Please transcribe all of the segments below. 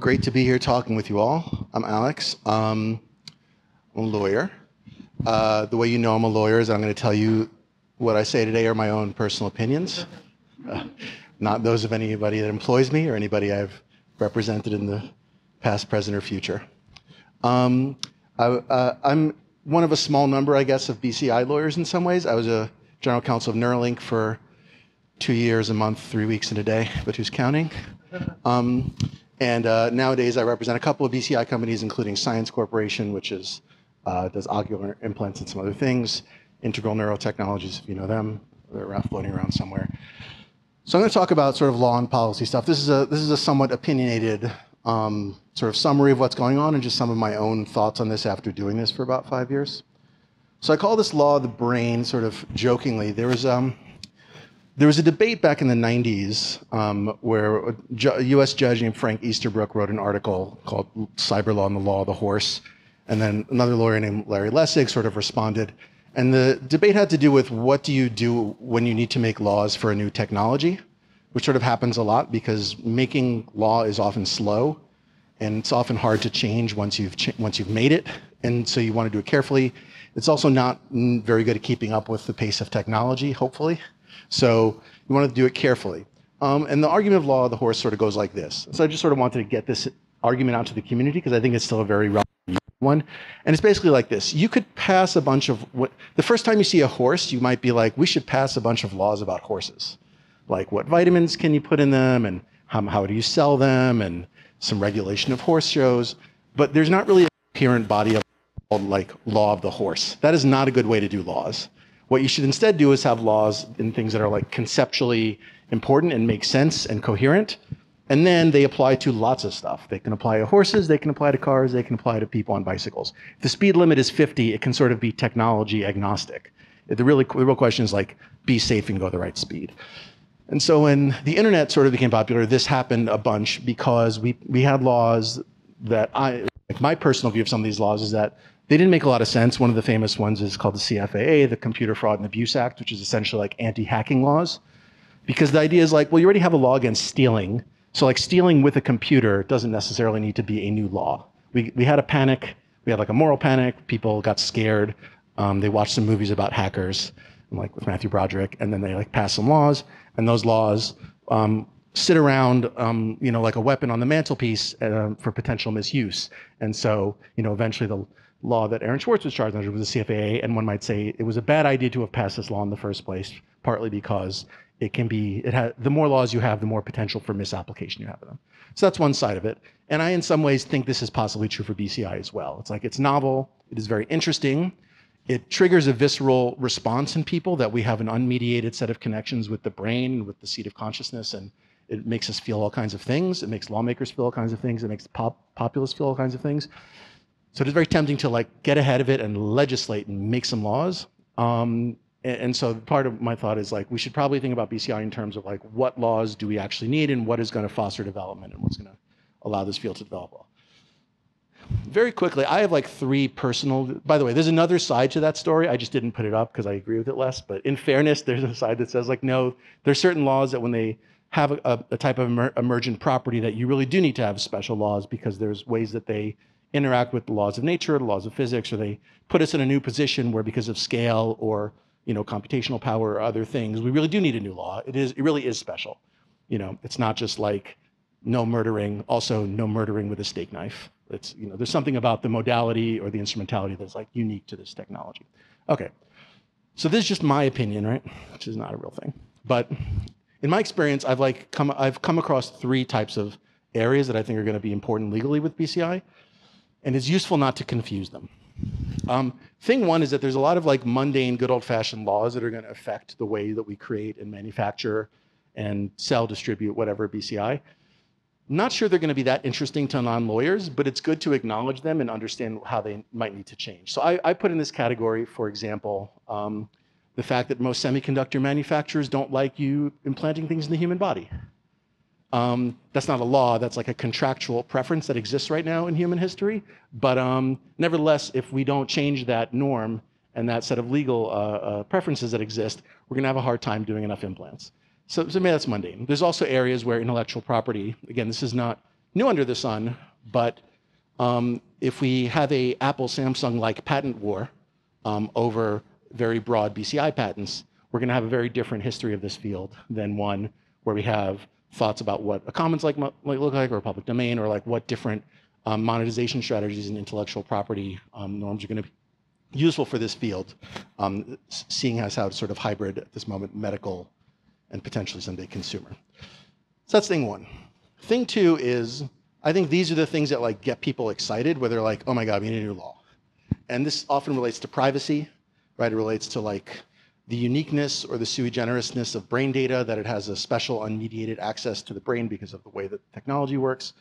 Great to be here talking with you all. I'm Alex. Um, I'm a lawyer. Uh, the way you know I'm a lawyer is I'm going to tell you what I say today are my own personal opinions, uh, not those of anybody that employs me or anybody I've represented in the past, present, or future. Um, I, uh, I'm one of a small number, I guess, of BCI lawyers in some ways. I was a general counsel of Neuralink for two years, a month, three weeks, and a day, but who's counting? Um, and uh, nowadays, I represent a couple of BCI companies, including Science Corporation, which is uh, does ocular implants and some other things. Integral Neurotechnologies, if you know them, they're floating around somewhere. So I'm going to talk about sort of law and policy stuff. This is a this is a somewhat opinionated um, sort of summary of what's going on, and just some of my own thoughts on this after doing this for about five years. So I call this law the brain, sort of jokingly. There was um, there was a debate back in the 90s um, where a U.S. judge named Frank Easterbrook wrote an article called Cyber Law and the Law of the Horse. And then another lawyer named Larry Lessig sort of responded. And the debate had to do with what do you do when you need to make laws for a new technology, which sort of happens a lot because making law is often slow and it's often hard to change once you've, once you've made it. And so you want to do it carefully. It's also not very good at keeping up with the pace of technology, hopefully. So you want to do it carefully. Um, and the argument of law of the horse sort of goes like this. So I just sort of wanted to get this argument out to the community because I think it's still a very relevant one. And it's basically like this. You could pass a bunch of what the first time you see a horse, you might be like, we should pass a bunch of laws about horses. Like what vitamins can you put in them and how, how do you sell them and some regulation of horse shows. But there's not really a coherent body of like law of the horse. That is not a good way to do laws. What you should instead do is have laws in things that are like conceptually important and make sense and coherent. And then they apply to lots of stuff. They can apply to horses, they can apply to cars, they can apply to people on bicycles. If the speed limit is 50, it can sort of be technology agnostic. The, really, the real question is like, be safe and go the right speed. And so when the internet sort of became popular, this happened a bunch because we, we had laws that I, like my personal view of some of these laws is that they didn't make a lot of sense. One of the famous ones is called the CFAA, the Computer Fraud and Abuse Act, which is essentially like anti-hacking laws. Because the idea is like, well, you already have a law against stealing. So like stealing with a computer doesn't necessarily need to be a new law. We, we had a panic. We had like a moral panic. People got scared. Um, they watched some movies about hackers, like with Matthew Broderick, and then they like passed some laws. And those laws um, sit around, um, you know, like a weapon on the mantelpiece uh, for potential misuse. And so, you know, eventually the law that Aaron Swartz was charged under was the CFAA, and one might say it was a bad idea to have passed this law in the first place, partly because it can be, it has, the more laws you have, the more potential for misapplication you have of them. So that's one side of it. And I, in some ways, think this is possibly true for BCI as well. It's like it's novel, it is very interesting. It triggers a visceral response in people that we have an unmediated set of connections with the brain, with the seat of consciousness, and it makes us feel all kinds of things. It makes lawmakers feel all kinds of things. It makes pop, populists feel all kinds of things. So it is very tempting to like get ahead of it and legislate and make some laws. Um, and, and, so part of my thought is like we should probably think about BCI in terms of like what laws do we actually need and what is going to foster development and what's going to allow this field to develop. Well. Very quickly, I have like three personal. By the way, there's another side to that story. I just didn't put it up because I agree with it less. But in fairness, there's a side that says like no, there's certain laws that when they have a, a type of emer- emergent property that you really do need to have special laws because there's ways that they interact with the laws of nature, the laws of physics, or they put us in a new position where because of scale or you know computational power or other things, we really do need a new law. It is it really is special. You know, it's not just like no murdering, also no murdering with a steak knife. It's you know, there's something about the modality or the instrumentality that's like unique to this technology. Okay. So this is just my opinion, right? Which is not a real thing. But in my experience, I've like come I've come across three types of areas that I think are going to be important legally with BCI and it's useful not to confuse them. Um, thing one is that there's a lot of like mundane, good old fashioned laws that are going to affect the way that we create and manufacture and sell, distribute, whatever BCI. Not sure they're going to be that interesting to non lawyers, but it's good to acknowledge them and understand how they might need to change. So I, I put in this category, for example, um, the fact that most semiconductor manufacturers don't like you implanting things in the human body. Um, that's not a law, that's like a contractual preference that exists right now in human history. But um, nevertheless, if we don't change that norm and that set of legal uh, uh, preferences that exist, we're going to have a hard time doing enough implants. So, so maybe that's mundane. There's also areas where intellectual property, again, this is not new under the sun, but um, if we have a Apple Samsung like patent war um, over very broad BCI patents, we're going to have a very different history of this field than one where we have thoughts about what a commons like might look like or a public domain or like what different um, monetization strategies and intellectual property um, norms are going to be useful for this field, um, seeing as how it's sort of hybrid at this moment, medical and potentially someday consumer. So that's thing one. Thing two is, I think these are the things that like get people excited where they're like, oh my God, we need a new law. And this often relates to privacy, right? It relates to like the uniqueness or the sui generisness of brain data, that it has a special unmediated access to the brain because of the way that technology works,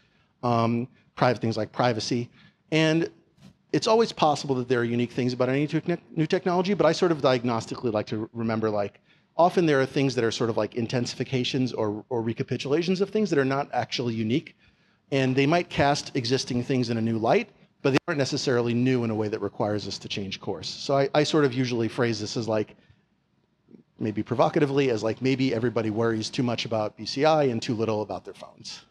um, private things like privacy. And it's always possible that there are unique things about any new technology, but I sort of diagnostically like to remember like often there are things that are sort of like intensifications or, or recapitulations of things that are not actually unique. And they might cast existing things in a new light, but they aren't necessarily new in a way that requires us to change course. So I, I sort of usually phrase this as like, maybe provocatively, as like maybe everybody worries too much about BCI and too little about their phones,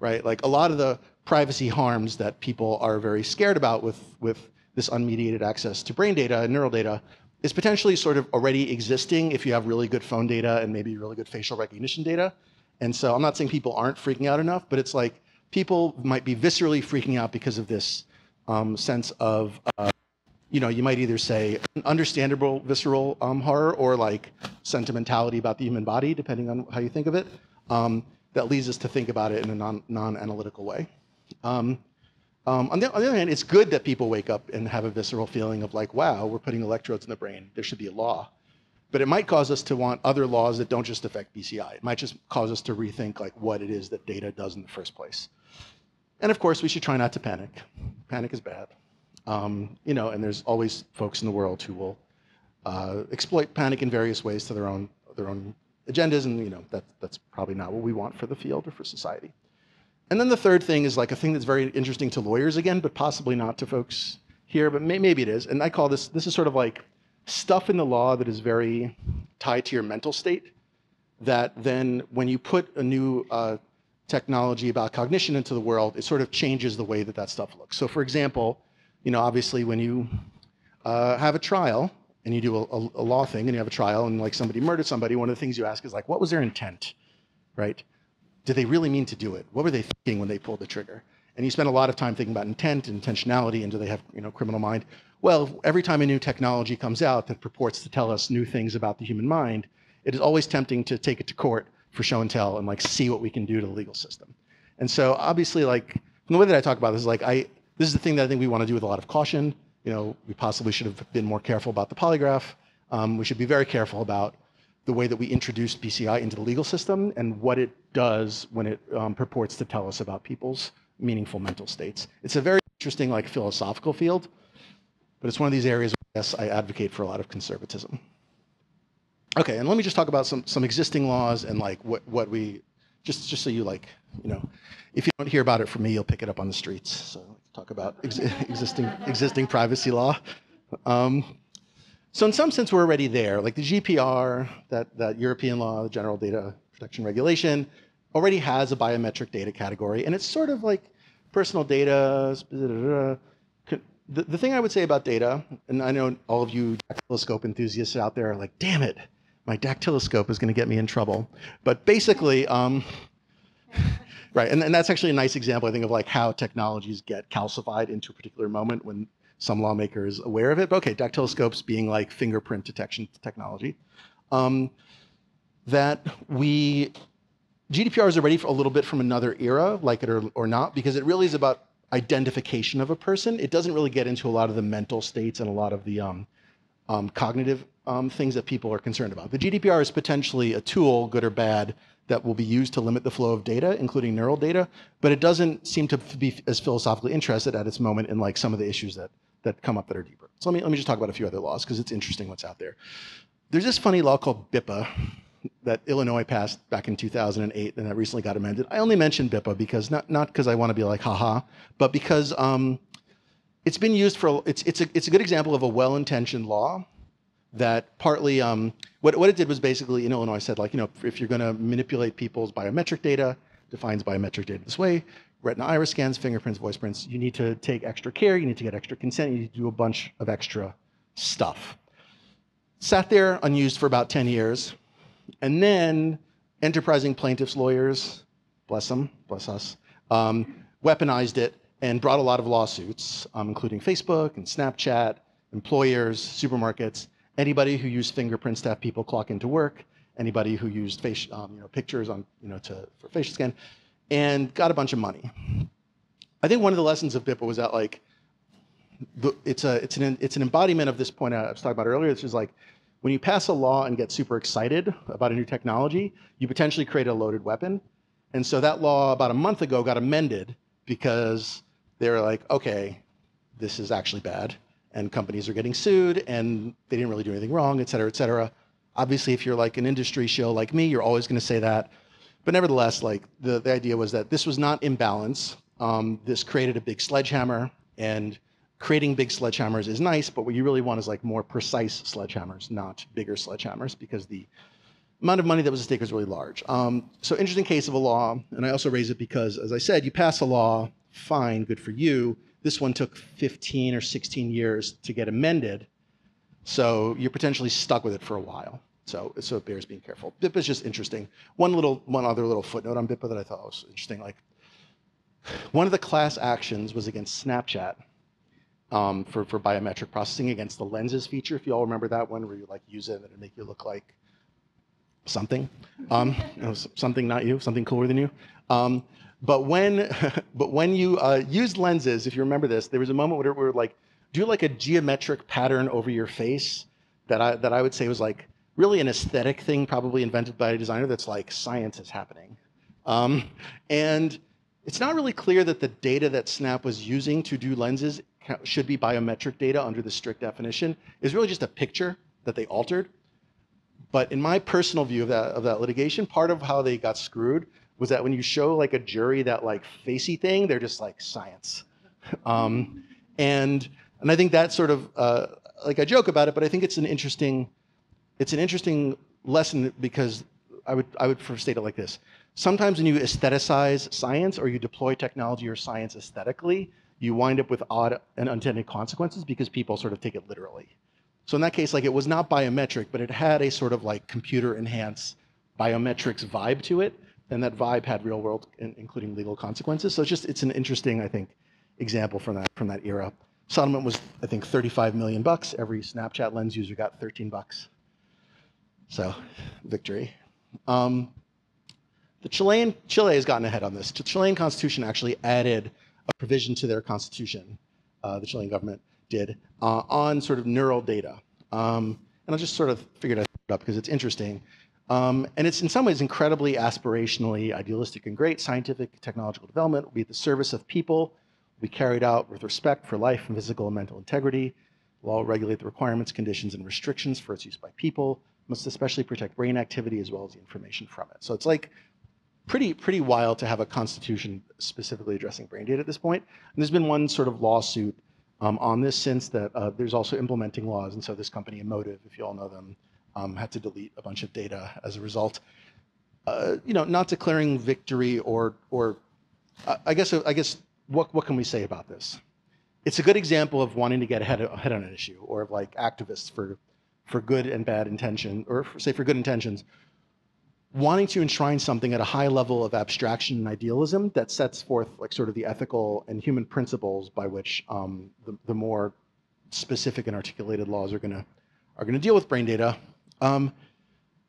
right? Like a lot of the privacy harms that people are very scared about with, with this unmediated access to brain data and neural data is potentially sort of already existing if you have really good phone data and maybe really good facial recognition data. And so I'm not saying people aren't freaking out enough, but it's like people might be viscerally freaking out because of this um, sense of, uh, you know, you might either say understandable visceral um, horror or like sentimentality about the human body, depending on how you think of it, um, that leads us to think about it in a non, non-analytical way. Um, um, on, the, on, the, other hand, it's good that people wake up and have a visceral feeling of like, wow, we're putting electrodes in the brain. There should be a law. But it might cause us to want other laws that don't just affect BCI. It might just cause us to rethink like what it is that data does in the first place. And of course, we should try not to panic. Panic is bad. Um, you know, and there's always folks in the world who will uh, exploit panic in various ways to their own their own agendas, and you know that that's probably not what we want for the field or for society. And then the third thing is like a thing that's very interesting to lawyers again, but possibly not to folks here, but may, maybe it is. And I call this, this is sort of like stuff in the law that is very tied to your mental state that then when you put a new uh, technology about cognition into the world, it sort of changes the way that that stuff looks. So for example, you know, obviously when you uh, have a trial and you do a, a, law thing and you have a trial and like somebody murdered somebody, one of the things you ask is like, what was their intent, right? did they really mean to do it? What were they thinking when they pulled the trigger? And you spend a lot of time thinking about intent, and intentionality, and do they have you know criminal mind? Well, every time a new technology comes out that purports to tell us new things about the human mind, it is always tempting to take it to court for show and tell and like see what we can do to the legal system. And so obviously, like from the way that I talk about this, is like I this is the thing that I think we want to do with a lot of caution. You know, we possibly should have been more careful about the polygraph. Um, we should be very careful about the way that we introduced BCI into the legal system and what it does when it um, purports to tell us about people's meaningful mental states. It's a very interesting, like philosophical field, but it's one of these areas where yes, I advocate for a lot of conservatism. Okay, and let me just talk about some some existing laws and like what what we just just so you like you know if you don't hear about it from me, you'll pick it up on the streets. So talk about ex existing existing privacy law. Um, so in some sense, we're already there. Like the GDPR, that, that European law, the General Data Protection Regulation, already has a biometric data category, and it's sort of like personal data. The, the thing I would say about data, and I know all of you dactyloscope enthusiasts out there are like, damn it, my dactyloscope is going to get me in trouble. But basically, um, right, and, and that's actually a nice example, I think, of like how technologies get calcified into a particular moment when some lawmaker is aware of it. But okay, dactyloscopes being like fingerprint detection technology. Um, that we, GDPR is already for a little bit from another era, like it or, or not, because it really is about identification of a person. It doesn't really get into a lot of the mental states and a lot of the um, um, cognitive um, things that people are concerned about. The GDPR is potentially a tool, good or bad, that will be used to limit the flow of data, including neural data, but it doesn't seem to be as philosophically interested at its moment in like some of the issues that that come up that are deeper. So let me let me just talk about a few other laws because it's interesting what's out there. There's this funny law called BIPA that Illinois passed back in 2008 and that recently got amended. I only mention BIPA because not not because I want to be like haha, but because um, it's been used for it's it's a it's a good example of a well-intentioned law that partly um, what what it did was basically in Illinois said like you know if you're going to manipulate people's biometric data defines biometric data this way retina iris scans, fingerprints, voice prints. You need to take extra care. You need to get extra consent. You need to do a bunch of extra stuff. Sat there unused for about 10 years. And then enterprising plaintiffs' lawyers, bless them, bless us, um, weaponized it and brought a lot of lawsuits, um, including Facebook and Snapchat, employers, supermarkets, anybody who used fingerprints to have people clock into work, anybody who used face, um, you know, pictures on, you know, to, for facial scan, and got a bunch of money. I think one of the lessons of BIPA was that like, the, it's a it's an it's an embodiment of this point I was talking about earlier. This is like when you pass a law and get super excited about a new technology, you potentially create a loaded weapon. And so that law about a month ago got amended because they were like, okay, this is actually bad, and companies are getting sued, and they didn't really do anything wrong, et cetera, et cetera. Obviously, if you're like an industry show like me, you're always going to say that. But nevertheless, like the, the idea was that this was not imbalance. Um, this created a big sledgehammer, and creating big sledgehammers is nice, but what you really want is like more precise sledgehammers, not bigger sledgehammers, because the amount of money that was at stake was really large. Um, so interesting case of a law, and I also raise it because, as I said, you pass a law, fine, good for you. This one took 15 or 16 years to get amended, so you're potentially stuck with it for a while. So, so it bears being careful. BIPA is just interesting. One little, one other little footnote on BIPA that I thought was interesting. Like, one of the class actions was against Snapchat um, for for biometric processing against the lenses feature. If you all remember that one, where you like use it and it make you look like something, um, you know, something not you, something cooler than you. Um, but when but when you uh, used lenses, if you remember this, there was a moment where we were like do like a geometric pattern over your face that I that I would say was like really an aesthetic thing, probably invented by a designer. That's like science is happening, um, and it's not really clear that the data that Snap was using to do lenses should be biometric data under the strict definition. Is really just a picture that they altered. But in my personal view of that of that litigation, part of how they got screwed was that when you show like a jury that like facey thing, they're just like science. Um, and and I think that's sort of uh, like I joke about it, but I think it's an interesting it's an interesting lesson because I would I would state it like this. Sometimes when you aestheticize science or you deploy technology or science aesthetically, you wind up with odd and unintended consequences because people sort of take it literally. So in that case, like it was not biometric, but it had a sort of like computer enhanced biometrics vibe to it. And that vibe had real world, including legal consequences. So it's just, it's an interesting, I think, example from that, from that era. Settlement was, I think, 35 million bucks. Every Snapchat lens user got 13 bucks. So victory. Um, the Chilean, Chile has gotten ahead on this. The Chilean constitution actually added a provision to their constitution, uh, the Chilean government did, uh, on sort of neural data. Um, and I just sort of figured put it up because it's interesting. Um, and it's in some ways incredibly aspirationally idealistic and great. Scientific technological development will be at the service of people, will be carried out with respect for life and physical and mental integrity. Law will regulate the requirements, conditions, and restrictions for its use by people, must especially protect brain activity as well as the information from it. So it's like pretty pretty wild to have a constitution specifically addressing brain data at this point. And there's been one sort of lawsuit um, on this since that uh, there's also implementing laws, and so this company, Emotiv, if you all know them, um, had to delete a bunch of data as a result. Uh, you know, not declaring victory or or uh, I guess I guess what what can we say about this? It's a good example of wanting to get ahead, ahead on an issue, or of like activists for for good and bad intention, or for, say for good intentions, wanting to enshrine something at a high level of abstraction and idealism that sets forth like sort of the ethical and human principles by which um, the, the, more specific and articulated laws are going to are going to deal with brain data. Um,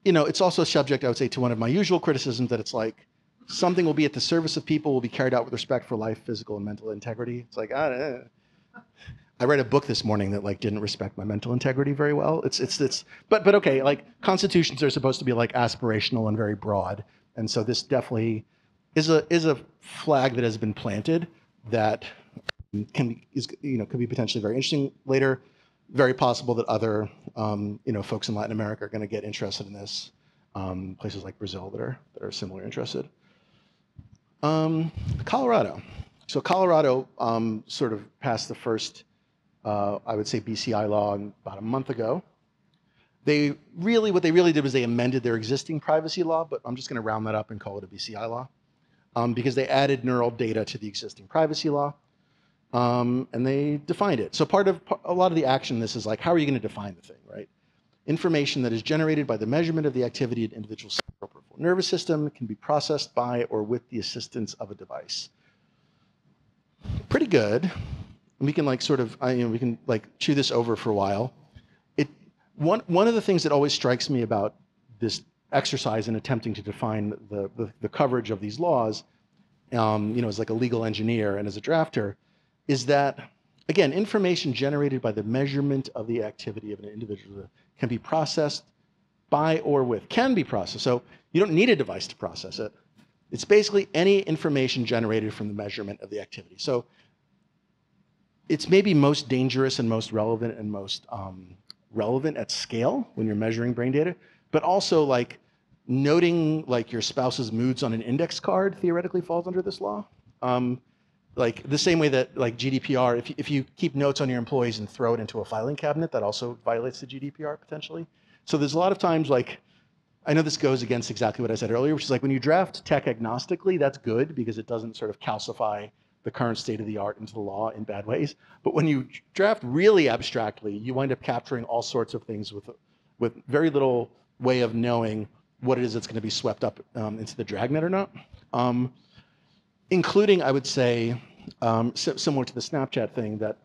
you know, it's also subject, I would say, to one of my usual criticisms that it's like something will be at the service of people, will be carried out with respect for life, physical, and mental integrity. It's like, ah. I read a book this morning that like didn't respect my mental integrity very well. It's it's it's but but okay, like constitutions are supposed to be like aspirational and very broad. And so this definitely is a is a flag that has been planted that can be is you know could be potentially very interesting later. Very possible that other um, you know folks in Latin America are going to get interested in this. Um, places like Brazil that are that are similar interested. Um, Colorado. So Colorado um, sort of passed the first uh, I would say BCI law about a month ago. They really, what they really did was they amended their existing privacy law, but I'm just going to round that up and call it a BCI law. um, because they added neural data to the existing privacy law. Um, and they defined it. So part of a lot of the action in this is like, how are you going to define the thing, right? Information that is generated by the measurement of the activity in individual's peripheral nervous system can be processed by or with the assistance of a device. Pretty good. We can like sort of, you know, we can like chew this over for a while. It one one of the things that always strikes me about this exercise in attempting to define the, the, the coverage of these laws, um, you know, as like a legal engineer and as a drafter, is that, again, information generated by the measurement of the activity of an individual can be processed by or with, can be processed. So you don't need a device to process it. It's basically any information generated from the measurement of the activity. So it's maybe most dangerous and most relevant and most um, relevant at scale when you're measuring brain data but also like noting like your spouse's moods on an index card theoretically falls under this law. Um, like the same way that like GDPR, if you, if you keep notes on your employees and throw it into a filing cabinet, that also violates the GDPR potentially. So there's a lot of times like, I know this goes against exactly what I said earlier, which is like when you draft tech agnostically, that's good because it doesn't sort of calcify the current state of the art into the law in bad ways. But when you draft really abstractly, you wind up capturing all sorts of things with, with very little way of knowing what it is that's going to be swept up um, into the dragnet or not. Um, including, I would say, um, similar to the Snapchat thing, that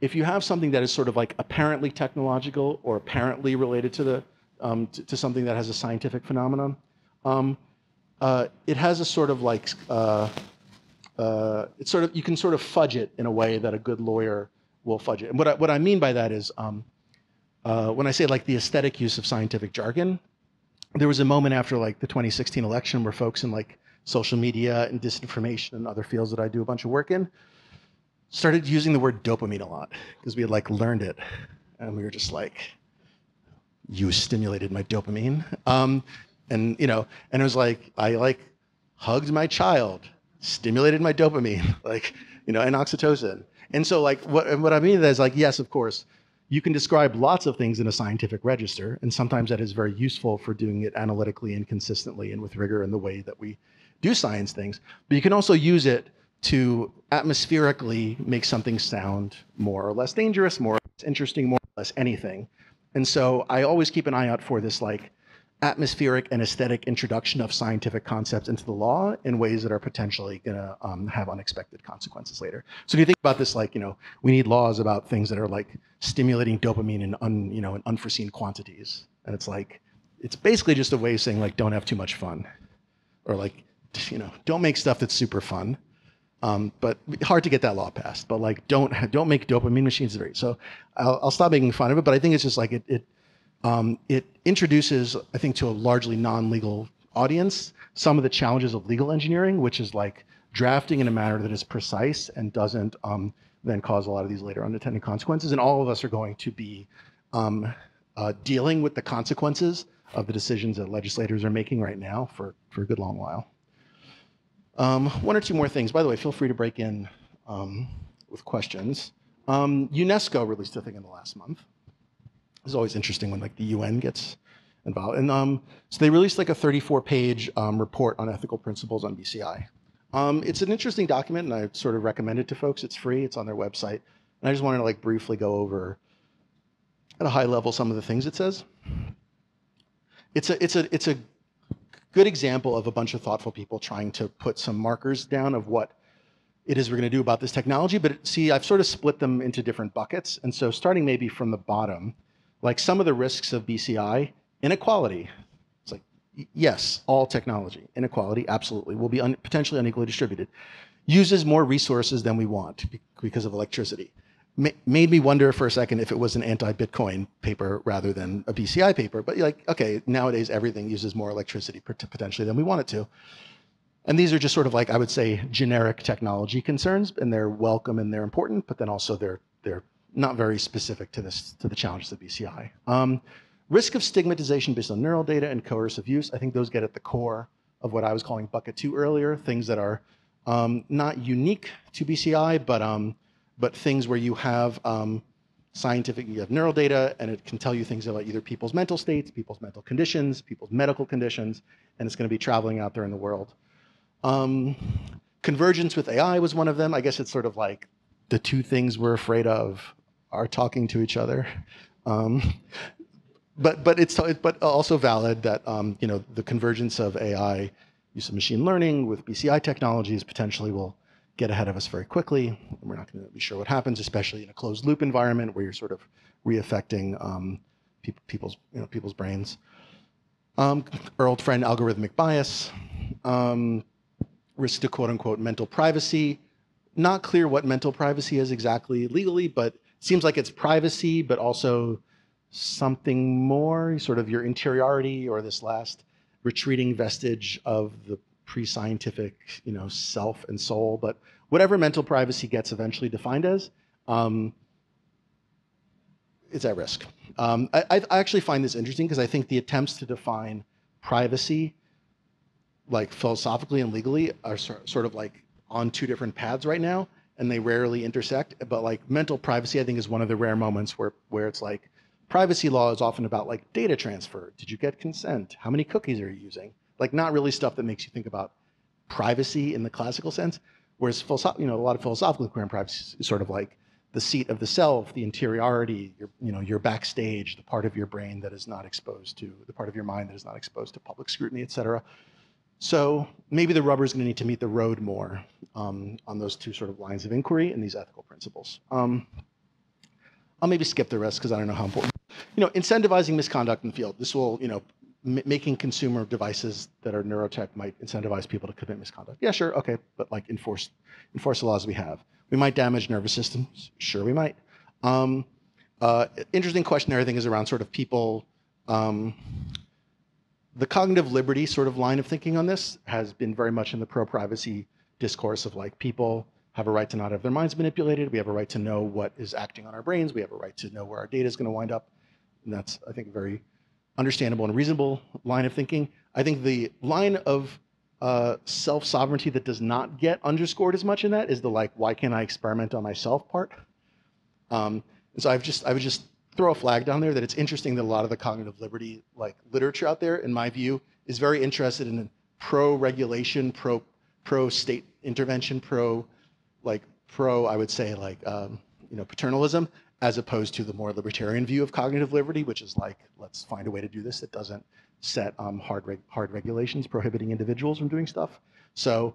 if you have something that is sort of like apparently technological or apparently related to the um, to, to, something that has a scientific phenomenon, um, uh, it has a sort of like uh, uh, it's sort of you can sort of fudge it in a way that a good lawyer will fudge it. And what I, what I mean by that is um, uh, when I say like the aesthetic use of scientific jargon, there was a moment after like the 2016 election where folks in like social media and disinformation and other fields that I do a bunch of work in started using the word dopamine a lot because we had like learned it and we were just like, you stimulated my dopamine. Um, and you know, and it was like I like hugged my child, stimulated my dopamine, like you know, and oxytocin. And so like what what I mean is like yes, of course, you can describe lots of things in a scientific register, and sometimes that is very useful for doing it analytically and consistently and with rigor in the way that we do science things. But you can also use it to atmospherically make something sound more or less dangerous, more or less interesting, more or less anything. And so I always keep an eye out for this like atmospheric and aesthetic introduction of scientific concepts into the law in ways that are potentially going to um, have unexpected consequences later. So do you think about this like, you know, we need laws about things that are like stimulating dopamine in, un, you know, in unforeseen quantities. And it's like, it's basically just a way of saying like, don't have too much fun. Or like, you know, don't make stuff that's super fun. Um, but hard to get that law passed. But like, don't don't make dopamine machines very. So I'll, I'll stop making fun of it. But I think it's just like it, it um, it introduces, I think, to a largely non-legal audience, some of the challenges of legal engineering, which is like drafting in a manner that is precise and doesn't um, then cause a lot of these later unintended consequences. And all of us are going to be um, uh, dealing with the consequences of the decisions that legislators are making right now for, for a good long while. Um, one or two more things. By the way, feel free to break in um, with questions. Um, UNESCO released a thing in the last month it's always interesting when like the UN gets involved. And um, so they released like a 34 page um, report on ethical principles on BCI. Um, it's an interesting document and I sort of recommend it to folks. It's free, it's on their website. And I just wanted to like briefly go over at a high level some of the things it says. It's a, it's a, it's a good example of a bunch of thoughtful people trying to put some markers down of what it is we're going to do about this technology. But see, I've sort of split them into different buckets. And so starting maybe from the bottom, like some of the risks of BCI, inequality. It's like, yes, all technology, inequality, absolutely, will be un- potentially unequally distributed. Uses more resources than we want because of electricity. Ma- made me wonder for a second if it was an anti-Bitcoin paper rather than a BCI paper. But like, okay, nowadays everything uses more electricity potentially than we want it to. And these are just sort of like I would say generic technology concerns, and they're welcome and they're important, but then also they're they're not very specific to this to the challenges of BCI. Um, risk of stigmatization based on neural data and coercive use. I think those get at the core of what I was calling bucket two earlier, things that are um, not unique to BCI, but um, but things where you have um, scientific, you have neural data, and it can tell you things about either people's mental states, people's mental conditions, people's medical conditions, and it's going to be traveling out there in the world. Um, convergence with AI was one of them. I guess it's sort of like the two things we're afraid of are talking to each other. Um, but but it's but also valid that um, you know the convergence of AI, use of machine learning with BCI technologies potentially will get ahead of us very quickly. We're not going to be sure what happens, especially in a closed loop environment where you're sort of reaffecting um, pe people's you know people's brains. Um, our old friend algorithmic bias, um, risk to quote unquote mental privacy. Not clear what mental privacy is exactly legally, but seems like it's privacy, but also something more, sort of your interiority or this last retreating vestige of the pre-scientific, you know, self and soul. But whatever mental privacy gets eventually defined as, um, it's at risk. Um, I, I, actually find this interesting because I think the attempts to define privacy, like philosophically and legally, are sort of like on two different paths right now, and they rarely intersect. But like mental privacy, I think is one of the rare moments where where it's like privacy law is often about like data transfer. Did you get consent? How many cookies are you using? Like not really stuff that makes you think about privacy in the classical sense. Whereas you know a lot of philosophical inquiry privacy is sort of like the seat of the self, the interiority, your, you know, your backstage, the part of your brain that is not exposed to, the part of your mind that is not exposed to public scrutiny, et cetera. So maybe the rubber is going to need to meet the road more um, on those two sort of lines of inquiry and these ethical principles. Um, I'll maybe skip the rest because I don't know how important. You know, incentivizing misconduct in the field. This will, you know, making consumer devices that are neurotech might incentivize people to commit misconduct. Yeah, sure, okay, but like enforce enforce the laws we have. We might damage nervous systems. Sure, we might. Um, uh, interesting question. Everything is around sort of people. Um, the cognitive liberty sort of line of thinking on this has been very much in the pro-privacy discourse of like people have a right to not have their minds manipulated. We have a right to know what is acting on our brains. We have a right to know where our data is going to wind up. And that's, I think, very understandable and reasonable line of thinking. I think the line of uh, self-sovereignty that does not get underscored as much in that is the like, why can't I experiment on myself part? Um, and so I've just, I would just throw a flag down there that it's interesting that a lot of the cognitive liberty like literature out there, in my view, is very interested in pro-regulation, pro pro-state intervention, pro like pro, I would say like um, you know paternalism, as opposed to the more libertarian view of cognitive liberty, which is like let's find a way to do this that doesn't set um, hard, reg hard regulations prohibiting individuals from doing stuff. So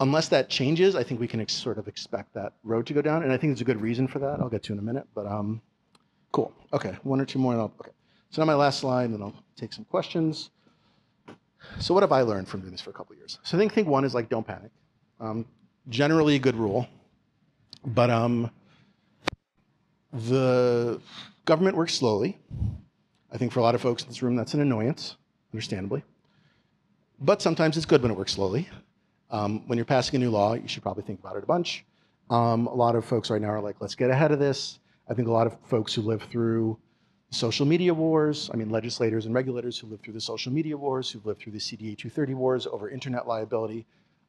unless that changes, I think we can sort of expect that road to go down. And I think there's a good reason for that. I'll get to in a minute. But um, cool. Okay, one or two more. okay. So now my last slide, and then I'll take some questions. So what have I learned from doing this for a couple years? So I think thing one is like don't panic. Um, generally a good rule, but um, the government works slowly. I think for a lot of folks in this room, that's an annoyance, understandably. But sometimes it's good when it works slowly. Um, when you're passing a new law, you should probably think about it a bunch. Um, a lot of folks right now are like, let's get ahead of this. I think a lot of folks who live through social media wars, I mean, legislators and regulators who live through the social media wars, who've lived through the CDA 230 wars over internet liability.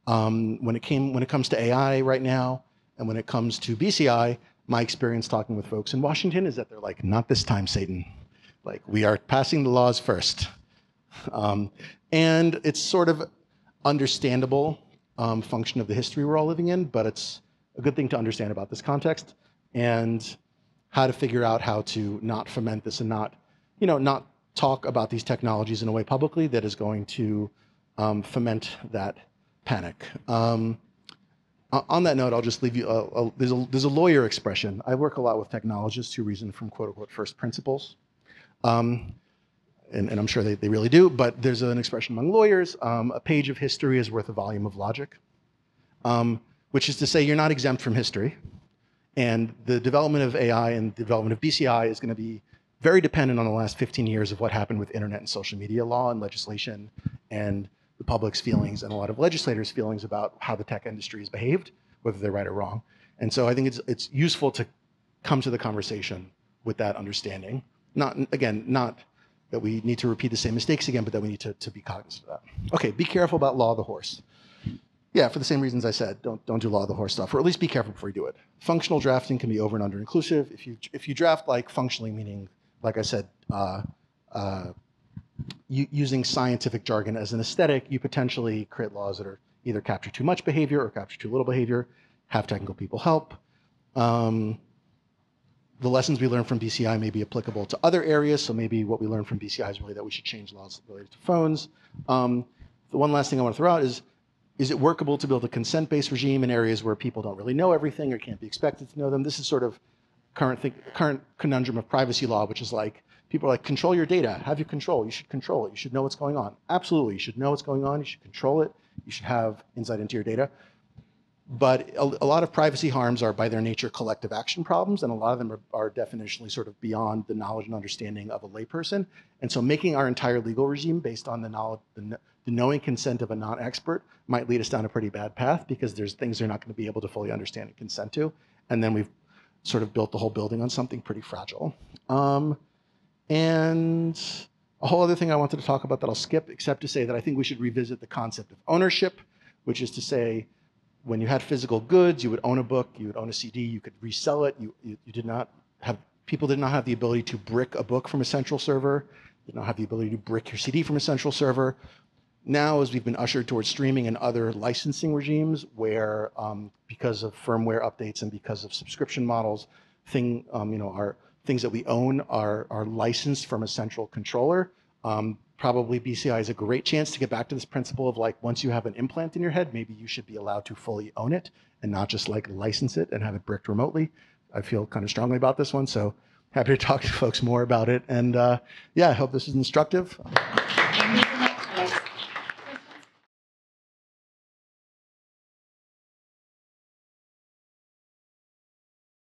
Um, when, it came, when it comes to AI right now, and when it comes to BCI, my experience talking with folks in Washington is that they're like, not this time, Satan. Like, we are passing the laws first. Um, and it's sort of understandable um, function of the history we're all living in, but it's a good thing to understand about this context and how to figure out how to not foment this and not, you know, not talk about these technologies in a way publicly that is going to um, foment that panic. Um, on that note, I'll just leave you. Uh, uh, there's, a, there's a lawyer expression. I work a lot with technologists who reason from quote unquote first principles. Um, and, and, I'm sure they, they really do, but there's an expression among lawyers um, a page of history is worth a volume of logic, um, which is to say, you're not exempt from history. And the development of AI and the development of BCI is going to be very dependent on the last 15 years of what happened with internet and social media law and legislation and the public's feelings and a lot of legislators' feelings about how the tech industry has behaved, whether they're right or wrong. And so I think it's, it's useful to come to the conversation with that understanding not, again, not that we need to repeat the same mistakes again, but that we need to, to be cognizant of that. Okay, be careful about law of the horse. Yeah, for the same reasons I said, don't, don't do law of the horse stuff, or at least be careful before you do it. Functional drafting can be over and under inclusive. If you, if you draft like functionally, meaning, like I said, uh, uh, using scientific jargon as an aesthetic, you potentially create laws that are either capture too much behavior or capture too little behavior, have technical people help. Um, the lessons we learned from BCI may be applicable to other areas. So maybe what we learned from BCI is really that we should change laws related to phones. Um, the one last thing I want to throw out is, is it workable to build a consent-based regime in areas where people don't really know everything or can't be expected to know them? This is sort of current current conundrum of privacy law, which is like people are like, control your data, have you control, you should control it, you should know what's going on. Absolutely, you should know what's going on, you should control it, you should have insight into your data. But a, a lot of privacy harms are by their nature collective action problems, and a lot of them are, are definitionally sort of beyond the knowledge and understanding of a layperson. And so making our entire legal regime based on the knowledge, the, the knowing consent of a non-expert might lead us down a pretty bad path because there's things they're not going to be able to fully understand and consent to. And then we've sort of built the whole building on something pretty fragile. Um, and a whole other thing I wanted to talk about that I'll skip, except to say that I think we should revisit the concept of ownership, which is to say, when you had physical goods, you would own a book, you would own a CD, you could resell it. You, you, you did not have, people did not have the ability to brick a book from a central server, did not have the ability to brick your CD from a central server. Now, as we've been ushered towards streaming and other licensing regimes, where um, because of firmware updates and because of subscription models, thing, um, you know, our things that we own are, are licensed from a central controller. Um, probably BCI is a great chance to get back to this principle of like, once you have an implant in your head, maybe you should be allowed to fully own it and not just like license it and have it bricked remotely. I feel kind of strongly about this one. So happy to talk to folks more about it. And uh, yeah, I hope this is instructive.